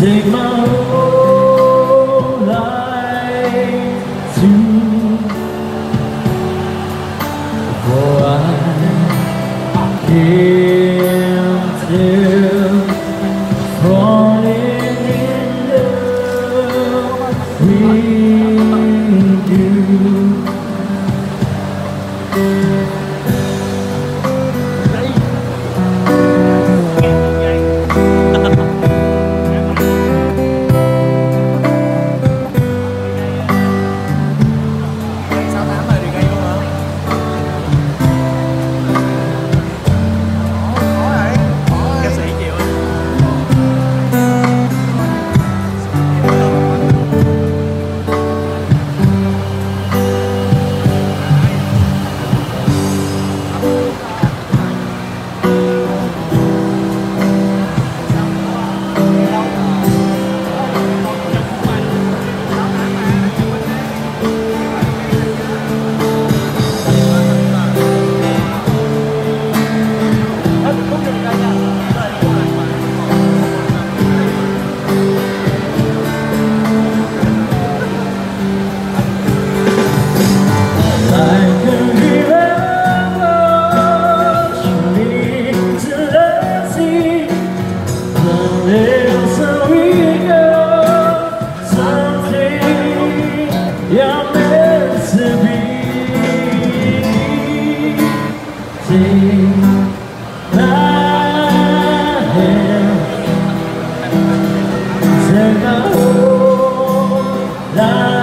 take my whole life I can't help falling in love with you're meant to be. Take my hand, take my whole life.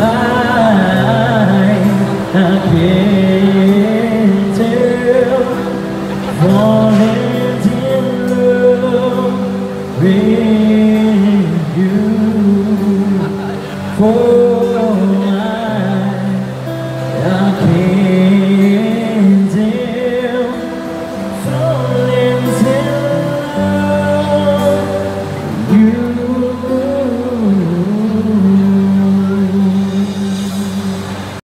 I, can't tell falling in love For